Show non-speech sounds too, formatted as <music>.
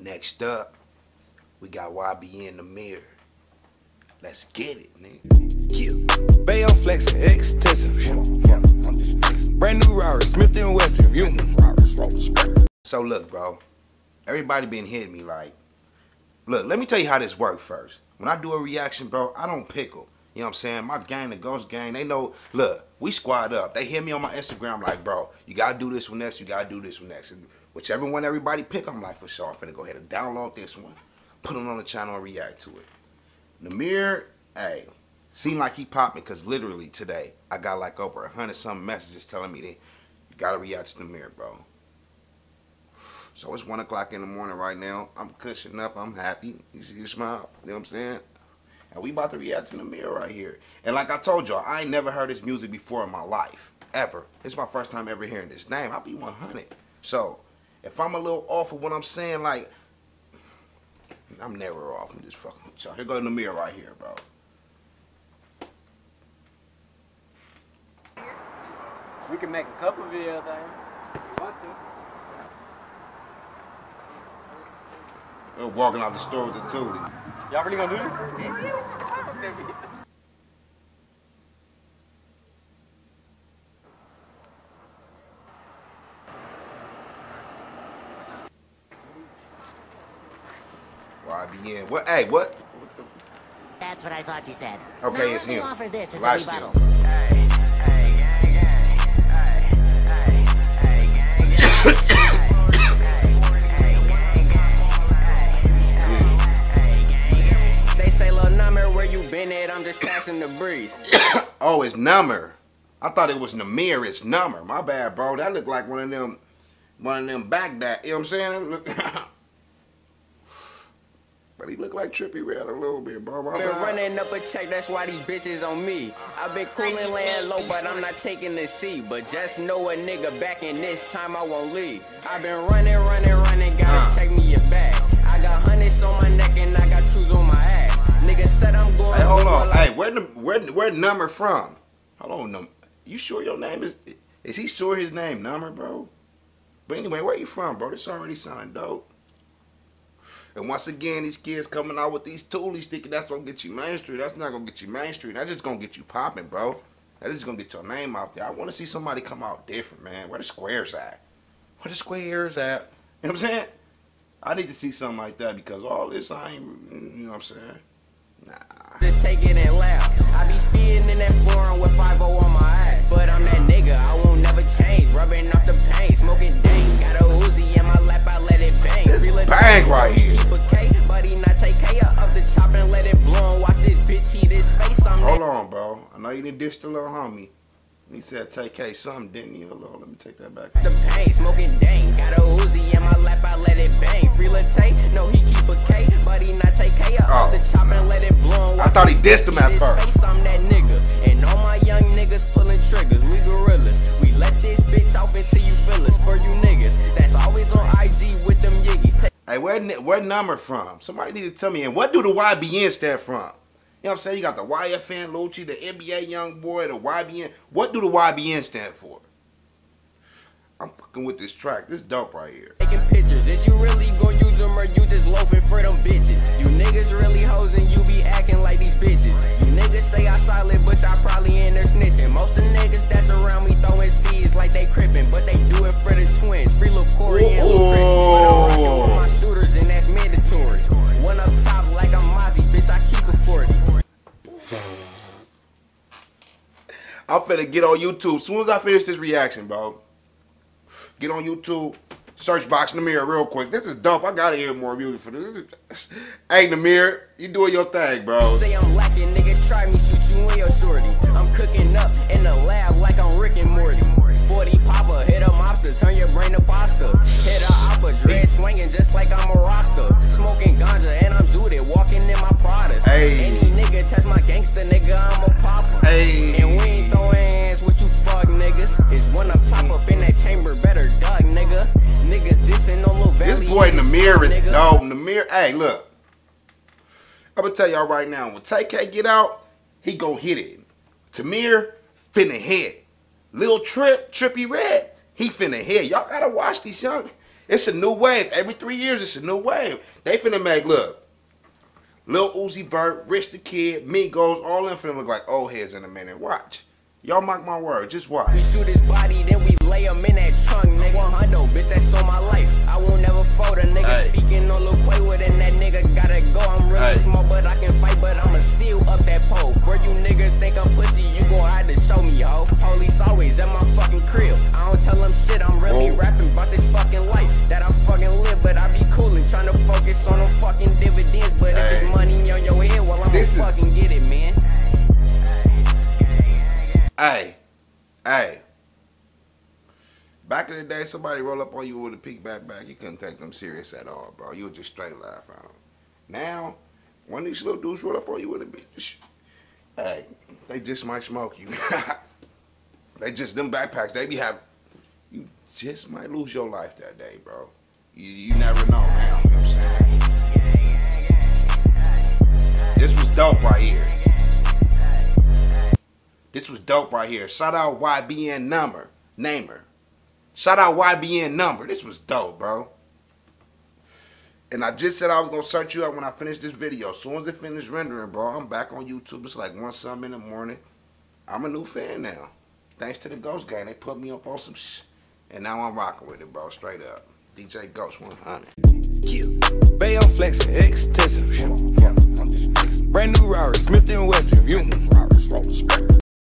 Next up, we got YB in the mirror. Let's get it, nigga. Yeah. Bay on flexing, extensive. Brand new Rari, Smith and Wesson. You. So look, bro. Everybody been hitting me like, look, let me tell you how this works first. When I do a reaction, bro, I don't pickle. You know what I'm saying? My gang, the Ghost Gang, they know, look, we squad up. They hit me on my Instagram like, bro, you gotta do this one next, you gotta do this one next. And whichever one everybody pick, I'm like, for sure, I'm finna go ahead and download this one, put it on the channel and react to it. Nahmir, hey, seemed like he popped me because literally today, I got like over a hundred something messages telling me that you gotta react to Nahmir, bro. So it's one o'clock in the morning right now. I'm cushioning up. I'm happy. You see your smile? You know what I'm saying? And we about to react in the mirror right here. And like I told y'all, I ain't never heard this music before in my life. Ever. It's my first time ever hearing this name. I'll be 100. So, if I'm a little off of what I'm saying, like, I'm never off. I'm just fucking with y'all. Here go in the mirror right here, bro. We can make a couple of videos out here. if you want to. We're walking out the store with the tootie. Y'all really gonna do this? YBN. What? Hey, what? what That's what I thought you said. Okay, now, it's let me him. offer this as Light a rebuttal. They Oh, it's Number. I thought it was Namir. It's Number. My bad, bro. That looked like one of them, one of them Baghdad. You know what I'm saying? Look, <laughs> but he looked like Trippie Redd a little bit, bro. My Been running up a check, that's why these bitches on me. I've been coolin' laying low, but I'm not taking the seat. But just know a nigga back in this time I won't leave. I've been running, running, running, gotta Uh. check me your bag. I got hundreds on my neck where the where where Number from? Hold on, Number. You sure your name is? Is he sure his name Number, bro? But anyway, where you from, bro? This already sounding dope. And once again, these kids coming out with these toolies thinking that's gonna get you mainstream. That's not gonna get you mainstream. That's just gonna get you popping, bro. That is gonna get your name out there. I want to see somebody come out different, man. Where the squares at? Where the squares at? You know what I'm saying? I need to see something like that because all this I ain't. You know what I'm saying? Nah. Just take it and laugh. I be speeding in that foreign with 5 on my ass. But I'm that nigga, I won't never change. Rubbing off the pain, smoking dang. Got a Uzi in my lap, I let it bang. This it bang right here. Keep a K, he not take care of the chop and let it blow. Watch this bitch eat his face. I'm Hold on, bro. I know you didn't dish the little homie. He said take K something, didn't he? Hold on, let me take that back. the pain, smoking dang. Got a Uzi in my lap, I let it bang. Free Latte, no, he keep a K, but he not take care Oh, the chop and let it blow. I thought he dissed him at first. face. I'm that nigga. And all my young niggas pulling triggers, we gorillas. We let this bitch off until you feel us. For you niggas, that's always on IG with them yiggies. Take Hey, where where number from? Somebody need to tell me. And what do the YBN stand from? You know what I'm saying? You got the YFN Lucci, the NBA YoungBoy, the YBN. What do the YBN stand for? I'm fucking with this track. This dope right here. Taking pictures, is you really gon' use them or you just loafing for them bitches? You niggas really hoes and you be acting like these bitches. You niggas say I solid, but y'all probably in there snitching. Most of the niggas that's around me throwing seeds like they crippin', but they I'm get on YouTube. As soon as I finish this reaction, bro. Get on YouTube. Search box Nahmir real quick. This is dope. I gotta hear more music for this. <laughs> Hey Nahmir, you doing your thing, bro. Say I'm lacking, nigga, try me, shoot you in your shorty. I'm cooking up in the lab like I'm Rick and Morty. 40 popper, hit a mobster, turn your brain to pasta. Hit a opera, dread swinging just like I'm a roster. Smoking ganja and I'm zooted, walking in my Pradas. Hey. Any nigga touch my gangster, nigga, I'm a popper. Hey. Boy Nahmir is dope. Nahmir, hey, look. I'm gonna tell y'all right now, when Tay-K get out, he gon' hit it. Tamir finna hit. Lil Trip, Trippie Redd, he finna hit. Y'all gotta watch these young. It's a new wave. Every three years, it's a new wave. They finna make look. Lil Uzi Vert, Rich the Kid, Migos, all them finna look like old heads in a minute. Watch. Y'all mark my word. Just watch. We shoot his body, then we lay him in Hey, hey. Back in the day, somebody roll up on you with a peak backpack. You couldn't take them serious at all, bro. You would just straight laugh at them. Now, when these little dudes roll up on you with a bitch, hey, they just might smoke you. <laughs> they just them backpacks. They be having. You just might lose your life that day, bro. You, you never know, man. You know what I'm saying? This was dope right here. Shout out YBN number. Namer. Shout out YBN number. This was dope, bro. And I just said I was gonna search you out when I finish this video. As soon as it finished rendering, bro, I'm back on YouTube. It's like one something in the morning. I'm a new fan now. Thanks to the Ghost Gang. They put me up on some sh and now I'm rocking with it, bro. Straight up. DJ Ghost 100. Yeah. Bay on flexing, extensive. Brand new Rari, Smith and Wesson. You